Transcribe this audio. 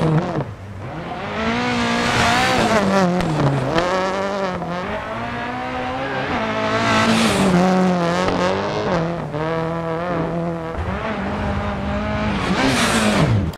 Amen.